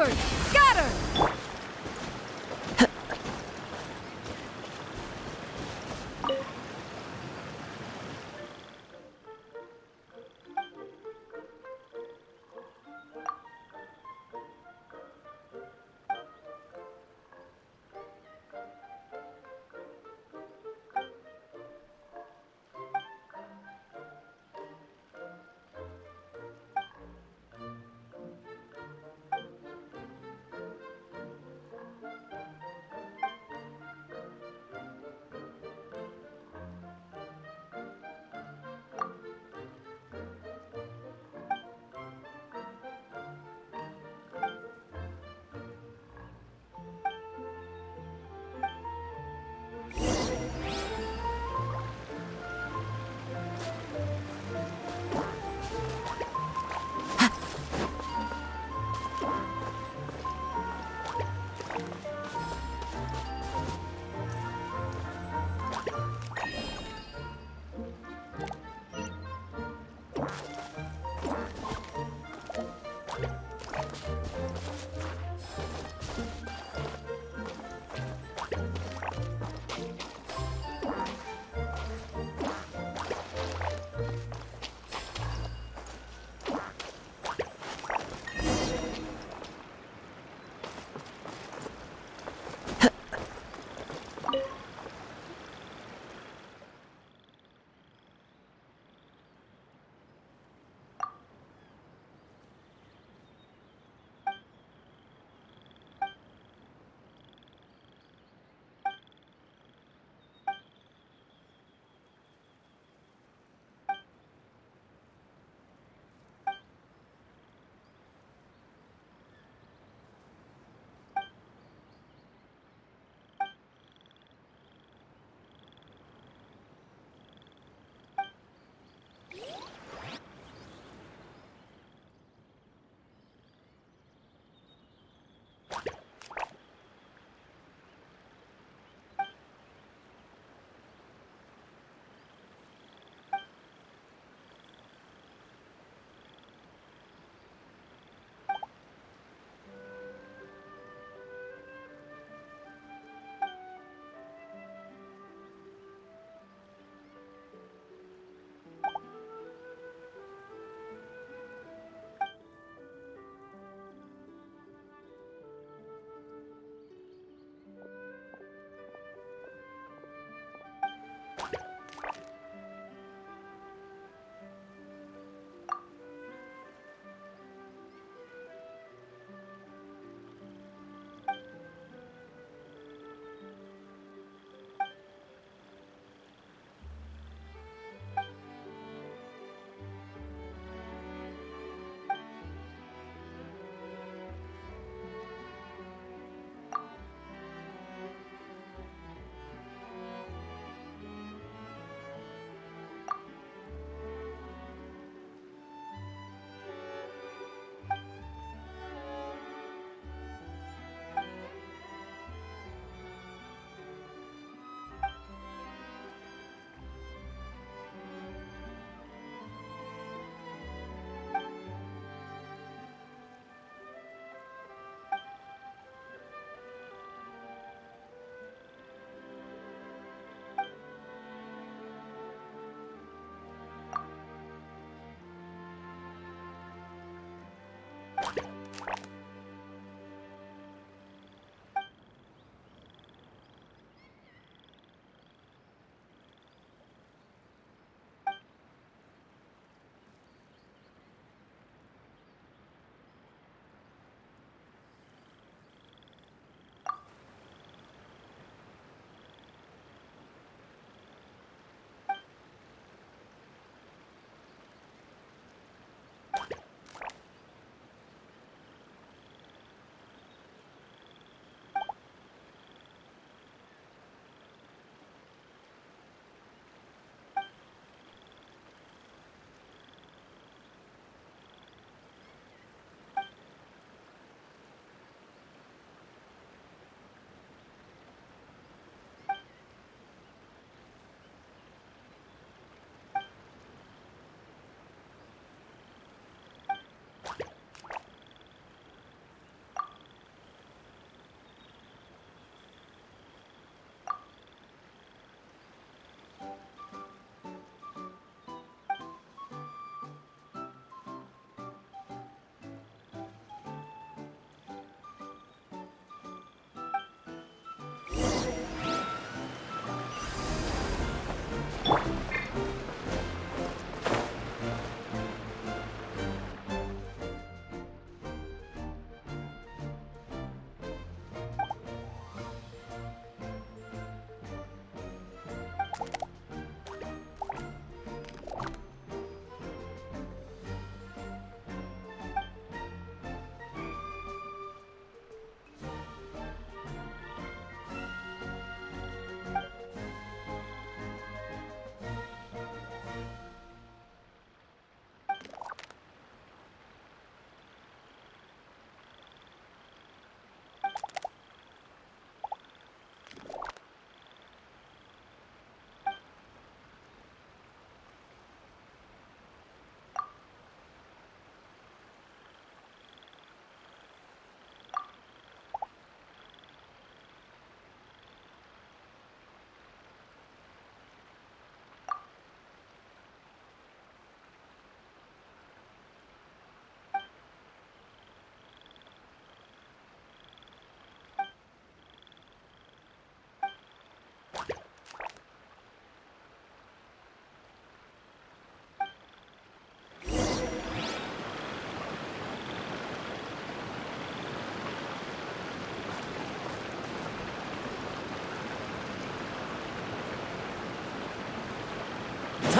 Skyward! Scatter!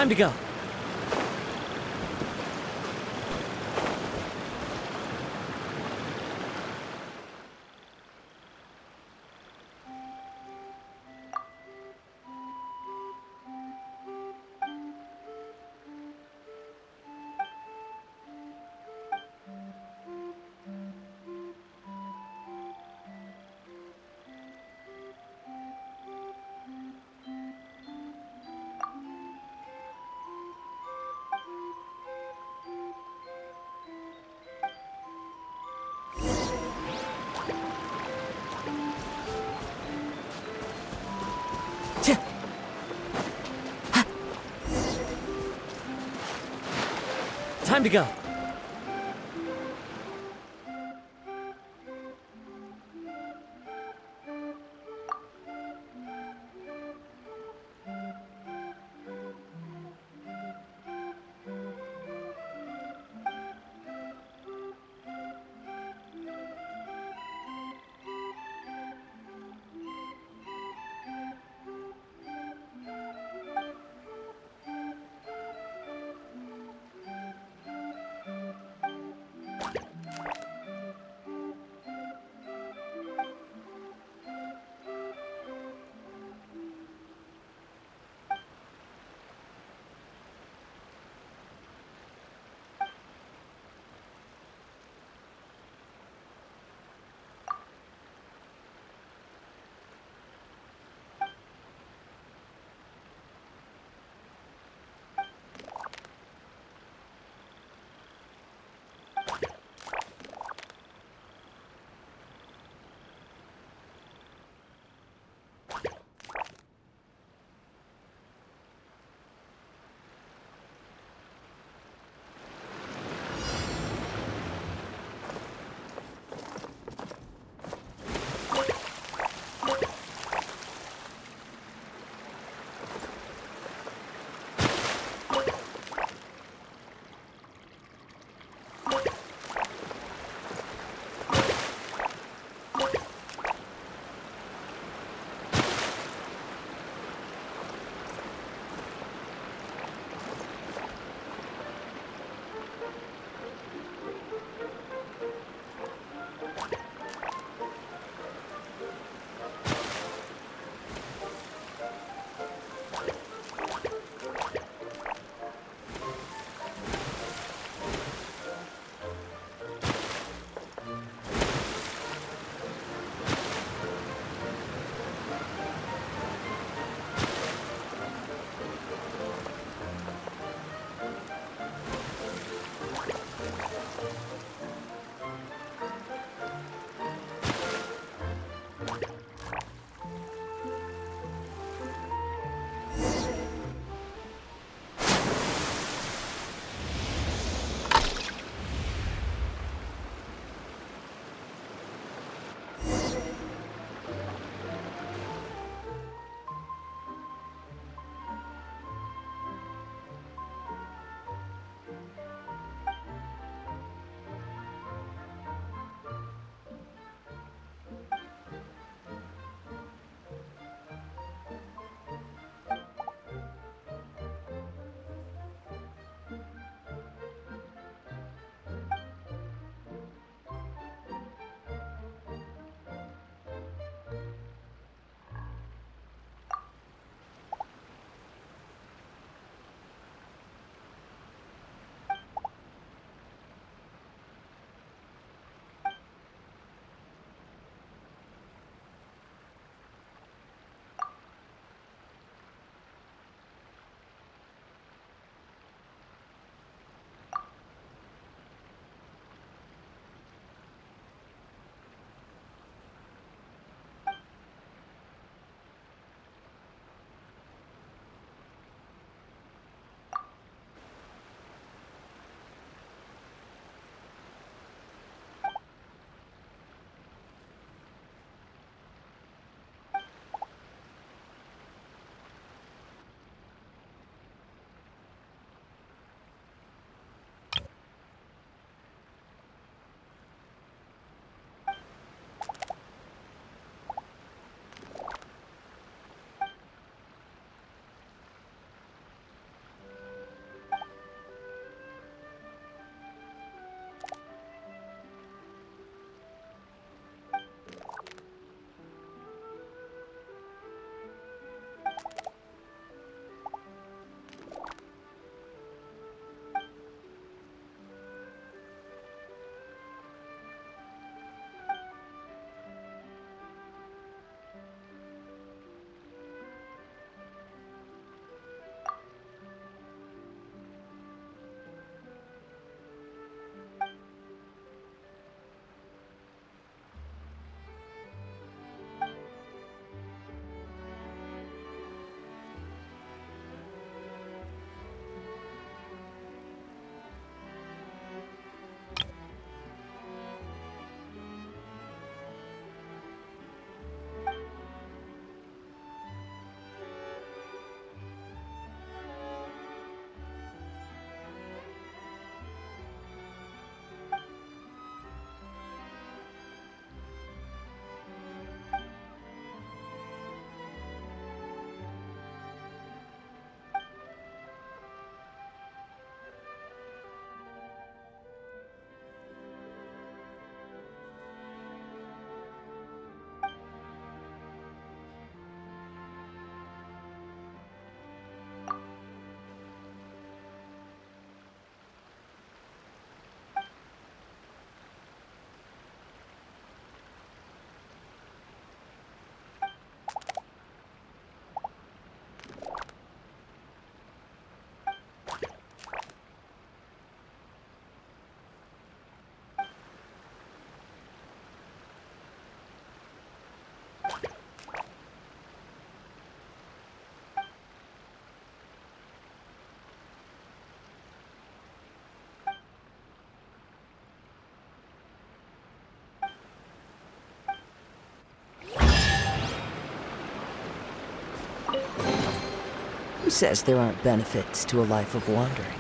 Time to go. Time says there aren't benefits to a life of wandering?